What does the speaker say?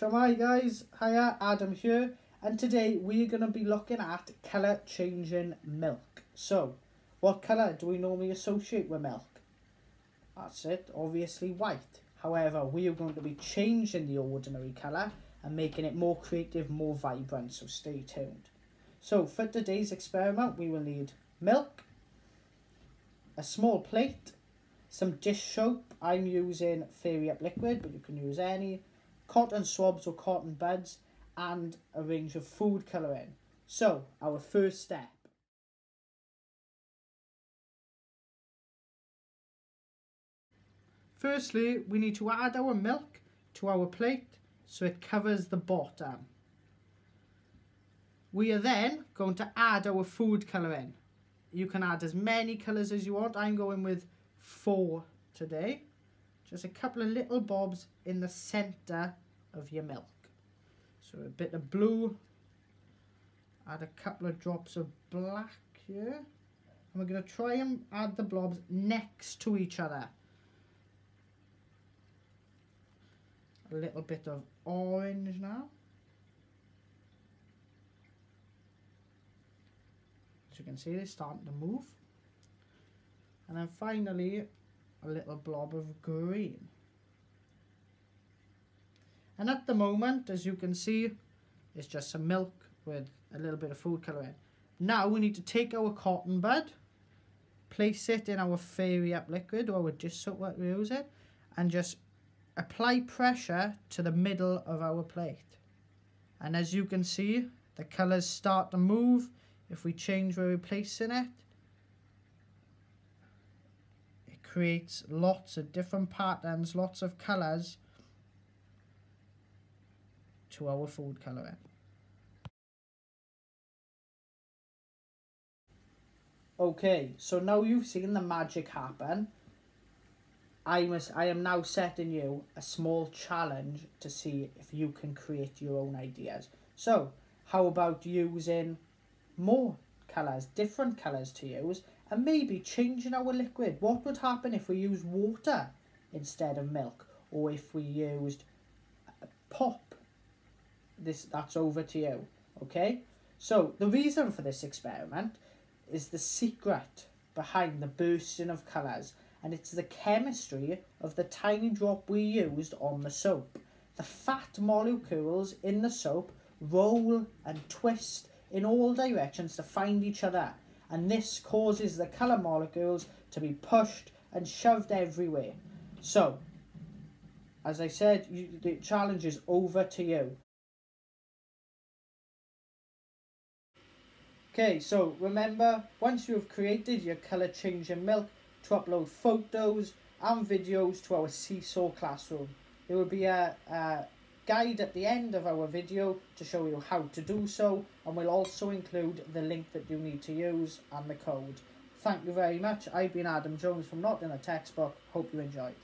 Shwmae guys, hiya, Adam here, and today we're going to be looking at colour changing milk. So, what colour do we normally associate with milk? That's it, obviously white. However, we are going to be changing the ordinary colour and making it more creative, more vibrant, so stay tuned. So, for today's experiment, we will need milk, a small plate, some dish soap. I'm using Fairy Up Liquid, but you can use any cotton swabs or cotton buds, and a range of food colouring. So, our first step. Firstly, we need to add our milk to our plate so it covers the bottom. We are then going to add our food colouring. You can add as many colours as you want. I'm going with four today. Just a couple of little bobs in the centre of your milk. So a bit of blue, add a couple of drops of black here. And we're going to try and add the blobs next to each other. A little bit of orange now. As you can see, they're starting to move. And then finally, a little blob of green. And at the moment, as you can see, it's just some milk with a little bit of food colouring. Now we need to take our cotton bud, place it in our Fairy Up liquid or dish soap what we use it, and just apply pressure to the middle of our plate. And as you can see, the colours start to move if we change where we're placing it. Creates lots of different patterns, lots of colours to our food colouring. Okay, so now you've seen the magic happen. I must I am now setting you a small challenge to see if you can create your own ideas. So, how about using more colours, different colours to use, and maybe changing our liquid. What would happen if we used water instead of milk or if we used pop? This That's over to you, okay? So the reason for this experiment is the secret behind the bursting of colours and it's the chemistry of the tiny drop we used on the soap. The fat molecules in the soap roll and twist in all directions to find each other and this causes the colour molecules to be pushed and shoved everywhere. So, as I said, you, the challenge is over to you. Okay, so remember, once you have created your colour changing milk, to upload photos and videos to our Seesaw classroom. There will be a, a guide at the end of our video to show you how to do so and we'll also include the link that you need to use and the code. Thank you very much. I've been Adam Jones from Not in a Textbook. Hope you enjoyed.